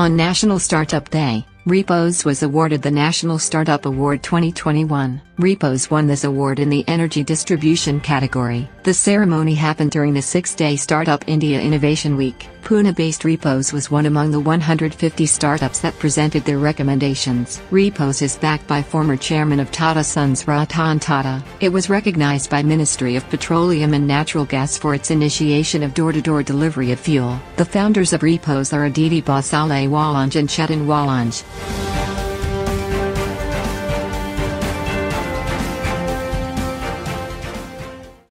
On National Startup Day, Repos was awarded the National Startup Award 2021. Repos won this award in the energy distribution category. The ceremony happened during the six-day Startup India Innovation Week. Pune-based Repos was one among the 150 startups that presented their recommendations. Repos is backed by former chairman of Tata Sons Ratan Tata. It was recognized by Ministry of Petroleum and Natural Gas for its initiation of door-to-door delivery of fuel. The founders of Repos are Aditi Bhosale Walunj and Chetan Walunj.